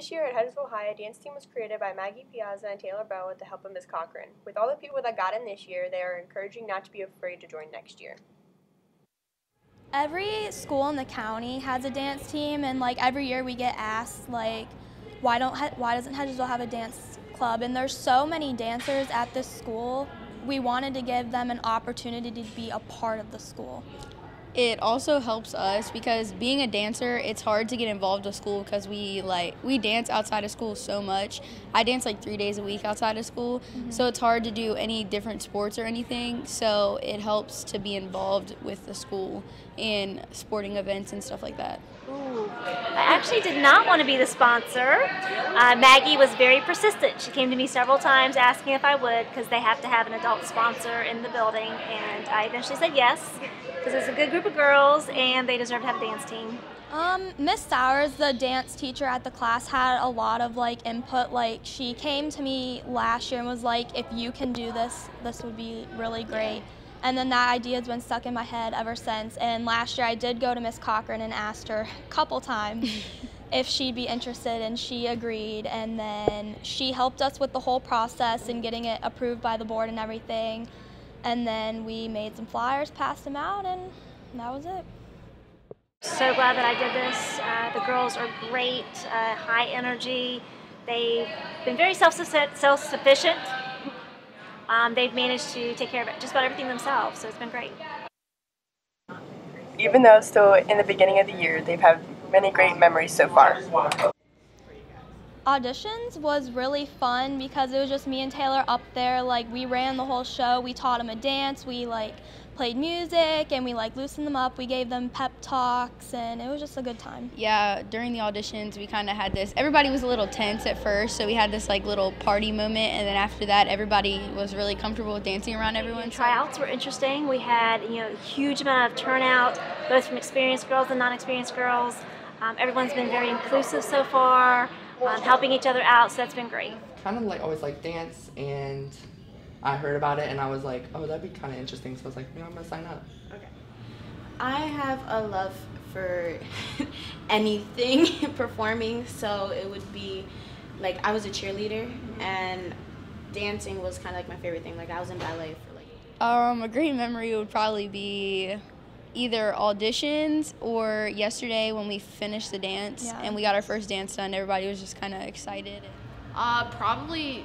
This year at Hedgesville High, a dance team was created by Maggie Piazza and Taylor Bell with the help of Ms. Cochran. With all the people that got in this year, they are encouraging not to be afraid to join next year. Every school in the county has a dance team, and like every year we get asked like, why don't why doesn't Hedgesville have a dance club? And there's so many dancers at this school. We wanted to give them an opportunity to be a part of the school. It also helps us because being a dancer, it's hard to get involved with school because we like we dance outside of school so much. I dance like three days a week outside of school, mm-hmm. so it's hard to do any different sports or anything. So it helps to be involved with the school in sporting events and stuff like that. Ooh. I actually did not want to be the sponsor. Uh, Maggie was very persistent. She came to me several times asking if I would because they have to have an adult sponsor in the building, and I eventually said yes because it's a good group of girls and they deserve to have a dance team. Um, Miss Sowers, the dance teacher at the class, had a lot of like input. Like she came to me last year and was like, "If you can do this, this would be really great." And then that idea has been stuck in my head ever since. And last year I did go to Miss Cochran and asked her a couple times if she'd be interested, and she agreed. And then she helped us with the whole process and getting it approved by the board and everything. And then we made some flyers, passed them out, and that was it. So glad that I did this. Uh, the girls are great, uh, high energy. They've been very self-sufficient. Um, they've managed to take care of just about everything themselves, so it's been great. Even though still in the beginning of the year, they've had many great memories so far auditions was really fun because it was just me and Taylor up there. Like we ran the whole show. We taught him a dance. We like played music and we like loosened them up. We gave them pep talks and it was just a good time. Yeah, during the auditions we kind of had this. Everybody was a little tense at first, so we had this like little party moment, and then after that everybody was really comfortable with dancing around everyone. Tryouts were interesting. We had you know a huge amount of turnout, both from experienced girls and non-experienced girls. Um, everyone's been very inclusive so far um, helping each other out. So that's been great. Kind of like always like dance, and I heard about it, and I was like, oh, that'd be kind of interesting. So I was like, yeah, I'm gonna sign up. Okay. I have a love for anything performing, so it would be like I was a cheerleader, and dancing was kind of like my favorite thing. Like I was in ballet for like. Um, a great memory would probably be either auditions or yesterday when we finished the dance yeah. and we got our first dance done. Everybody was just kind of excited. Uh, probably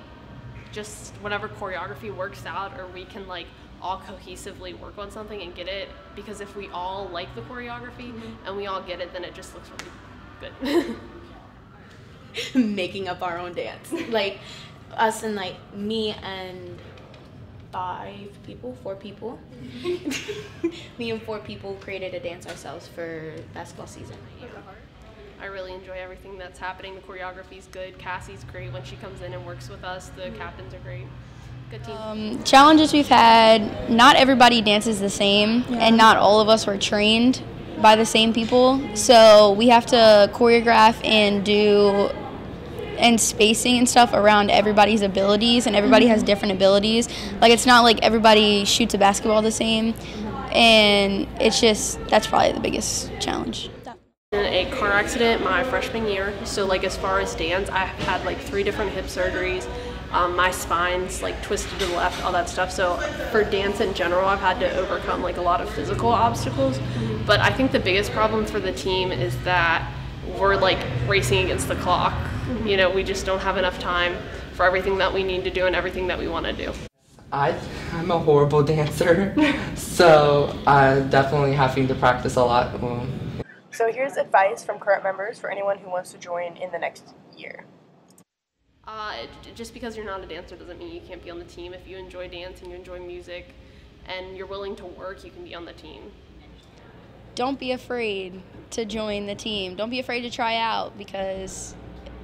just whenever choreography works out or we can like all cohesively work on something and get it because if we all like the choreography mm-hmm. and we all get it then it just looks really good making up our own dance like us and like me and five people, four people. Me and four people created a dance ourselves for basketball season. I really enjoy everything that's happening. The choreography is good. Cassie's great when she comes in and works with us. The captains are great. Good team. Um, challenges we've had, not everybody dances the same, yeah. and not all of us were trained by the same people. So we have to choreograph and do and spacing and stuff around everybody's abilities and everybody has different abilities like it's not like everybody shoots a basketball the same and it's just that's probably the biggest challenge a car accident my freshman year so like as far as dance i've had like three different hip surgeries um, my spine's like twisted to the left all that stuff so for dance in general i've had to overcome like a lot of physical obstacles but i think the biggest problem for the team is that we're like racing against the clock Mm-hmm. You know, we just don't have enough time for everything that we need to do and everything that we want to do. I, I'm a horrible dancer, so I'm definitely having to practice a lot. So here's advice from current members for anyone who wants to join in the next year. Uh, just because you're not a dancer doesn't mean you can't be on the team. If you enjoy dance and you enjoy music and you're willing to work, you can be on the team. Don't be afraid to join the team. Don't be afraid to try out because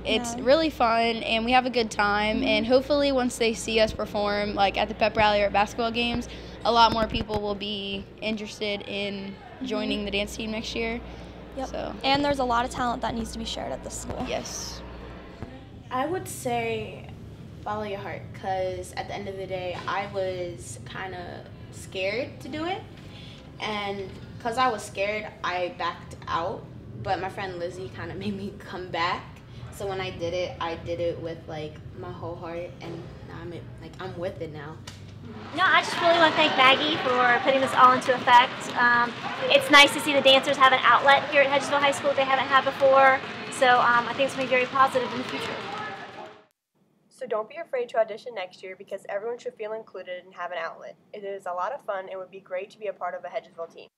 it's yeah. really fun and we have a good time mm-hmm. and hopefully once they see us perform like at the pep rally or at basketball games a lot more people will be interested in joining mm-hmm. the dance team next year yep. so. And there's a lot of talent that needs to be shared at the school. Yes. I would say follow your heart because at the end of the day i was kind of scared to do it. And because i was scared i backed out but my friend lizzie kind of made me come back. So when I did it, I did it with like my whole heart, and I'm like I'm with it now. No, I just really want to thank Maggie for putting this all into effect. Um, it's nice to see the dancers have an outlet here at Hedgesville High School that they haven't had before. So um, I think it's going to be very positive in the future. So don't be afraid to audition next year because everyone should feel included and have an outlet. It is a lot of fun and would be great to be a part of a Hedgesville team.